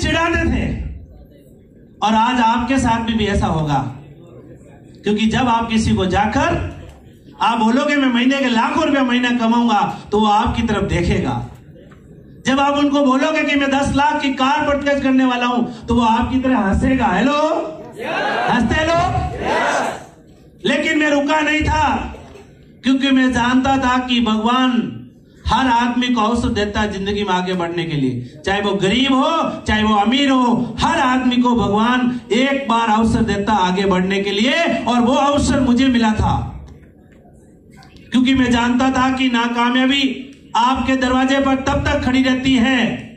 चिढ़ाते थे। और आज आपके साथ भी, भी ऐसा होगा। क्योंकि जब आप किसी को जाकर आप बोलोगे मैं महीने के लाखों रुपया महीना कमाऊँगा तो वो आपकी तरफ़ देखेगा। जब आप उनको बोलोगे कि मैं दस लाख की कार परचेज करने वाला हूँ तो वो आपकी तरह हंसेगा। हेलो? हँसते हेलो लेकिन मैं रुका नहीं था क्योंकि मैं जानता था कि भगवान हर आदमी को अवसर देता है ज़िंदगी में आगे बढ़ने के लिए। चाहे वो गरीब हो, चाहे वो अमीर हो, हर आदमी को भगवान एक बार अवसर देता आगे बढ़ने के लिए, और वो अवसर मुझे मिला था। क्योंकि मैं जानता था कि नाकामयाबी आपके दरवाजे पर तब तक खड़ी रहती है।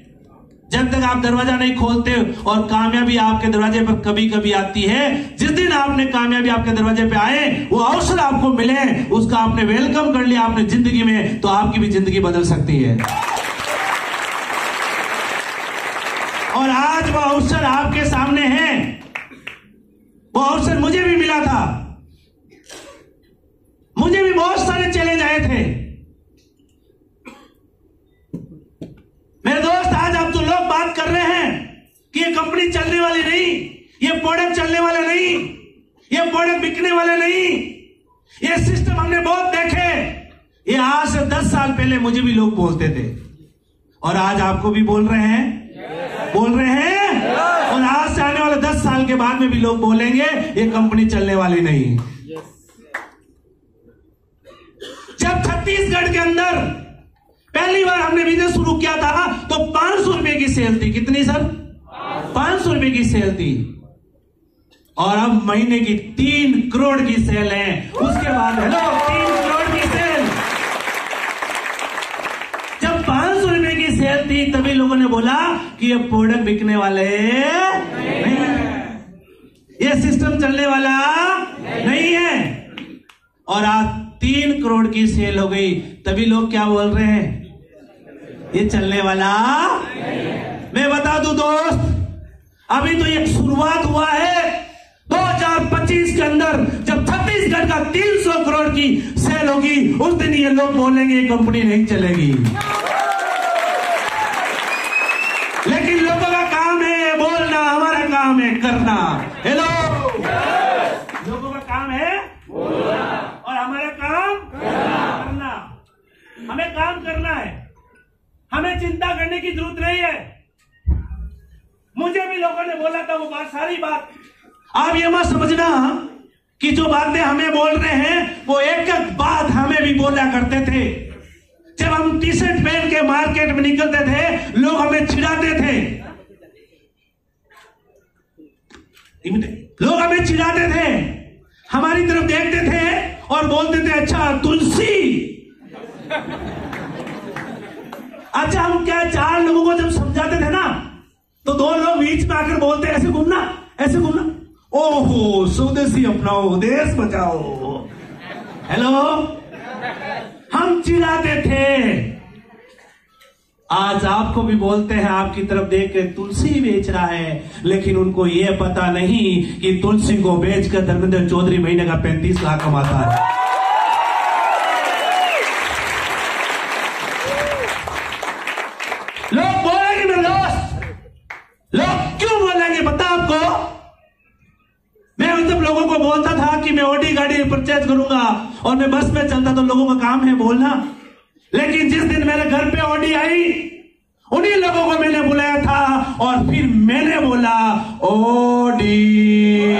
जब तक आप दरवाज़ा नहीं खोलते और कामयाबी आपके दरवाजे पर कभी कभी आती है, जिस दिन आपने कामयाबी आपके दरवाजे पे आए, वो अवसर आपको मिले, उसका आपने वेलकम कर लिया आपने ज़िंदगी में तो आपकी भी ज़िंदगी बदल सकती है। और आज वो अवसर आपके सामने है। वो अवसर मुझे भी मिला था। मुझे भी बहुत सारे चैलेंज आए थे मेरे दोस्त आज आप तो लोग बात कर रहे हैं कि ये कंपनी चलने वाली नहीं ये प्रोडक्ट चलने वाले नहीं ये प्रोडक्ट बिकने वाले नहीं। ये सिस्टम हमने बहुत देखे। ये आज से दस साल पहले मुझे भी लोग बोलते थे। और आज आपको भी बोल रहे हैं? बोल रहे हैं? और आज से आने वाले दस साल के बाद में भी लोग बोलेंगे ये कंपनी चलने वाली नहीं। जब छत्तीसगढ़ के अंदर पहली बार हमने बिज़नेस शुरू किया था तो पाँच सौ रुपए की सेल थी। कितनी सर पाँच सौ रुपए की सेल थी। और अब महीने की तीन करोड़ की सेल है। उसके बाद हेलो तीन करोड़ की सेल जब पाँच सौ रुपए की सेल थी, तभी लोगों ने बोला कि ये प्रोडक्ट बिकने वाले नहीं ये सिस्टम चलने वाला नहीं है। और आज तीन करोड़ की सेल हो गई। तभी लोग क्या बोल रहे हैं? ये चलने वाला मैं बता दू दोस्त, अभी तो एक शुरुआत हुआ है। 2025 के अंदर जब छत्तीसगढ़ का 300 करोड़ की सेल होगी, उस दिन ये लोग बोलेंगे कंपनी नहीं चलेगी। लेकिन लोगों का काम है बोलना, हमारा काम है करना। हेलो लोगों का काम है और हमारा काम करना हमें काम करना है हमें चिंता करने की ज़रूरत नहीं है मुझे भी लोगों ने बोला था वो बात, सारी बात। आप ये मत समझना कि जो बातें हमें बोल रहे हैं, वो एक एक बात हमें भी बोला करते थे। जब हम टी शर्ट पहन के मार्केट में निकलते थे, लोग हमें चिढ़ाते थे। लोग हमें चिढ़ाते थे। हमारी तरफ़ देखते थे और बोलते थे अच्छा तुलसी। अच्छा हम क्या चार लोगों को जब समझाते थे ना बीच में आकर बोलते ऐसे घूमना ऐसे घूमना। ओहो, स्वदेशी अपनाओ, देश बचाओ। हेलो हम चिढ़ाते थे। आज आपको भी बोलते हैं, आपकी तरफ़ देख के तुलसी बेच रहा है, लेकिन उनको यह पता नहीं कि तुलसी को बेचकर धर्मेंद्र चौधरी महीने का पैंतीस लाख कमाता है। लोगों को बोलता था कि मैं ओडी गाड़ी परचेज करूँगा और मैं बस में चलता तो लोगों का काम है बोलना। लेकिन जिस दिन मेरे घर पे ओडी आई, उन्हीं लोगों को मैंने बुलाया था और फिर मैंने बोला, ओडी।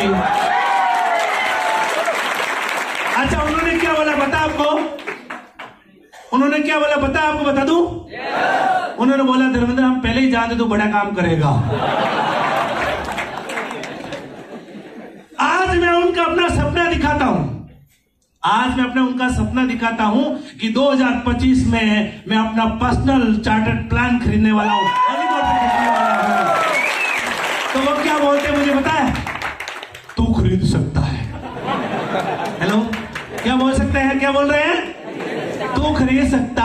अच्छा उन्होंने क्या बोला बता आपको? उन्होंने क्या बोला बता आपको बता दूँ? उन्होंने बोला, धर्मेंद्र, हम पहले ही जानते तो बड़ा काम करेगा आज मैं उनका अपना सपना दिखाता हूँ। आज मैं अपने उनका सपना दिखाता हूँ कि 2025 में मैं अपना पर्सनल चार्टर्ड प्लान खरीदने वाला हूँ। हेलीकॉप्टर खरीदने वाला हूँ तो वो क्या बोलते मुझे पता है? तू खरीद सकता है। हेलो क्या बोल सकते हैं, क्या बोल रहे हैं? तू खरीद सकता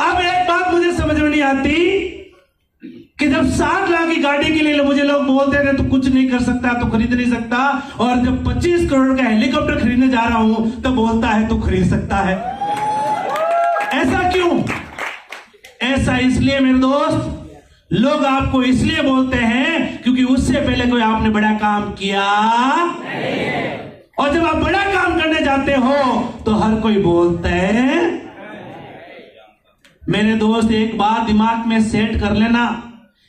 अब एक बात मुझे समझ में नहीं आती। कि जब सात लाख की गाड़ी के लिए मुझे लोग बोलते थे तो कुछ नहीं कर सकता तो खरीद नहीं सकता। और जब 25 करोड़ का हेलीकॉप्टर खरीदने जा रहा हूँ तो बोलता है तो खरीद सकता है। ऐसा क्यों? ऐसा इसलिए मेरे दोस्त, लोग आपको इसलिए बोलते हैं क्योंकि उससे पहले कोई आपने बड़ा काम किया और जब आप बड़ा काम करने जाते हो तो हर कोई बोलता है, मेरे दोस्त, एक बात दिमाग में सेट कर लेना।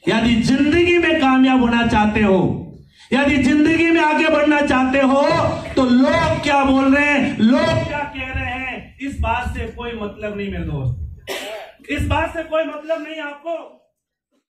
यदि ज़िंदगी में कामयाब होना चाहते हो यदि ज़िंदगी में आगे बढ़ना चाहते हो तो लोग क्या बोल रहे हैं? लोग क्या कह रहे हैं? इस बात से कोई मतलब नहीं मेरे दोस्त। इस बात से कोई मतलब नहीं आपको।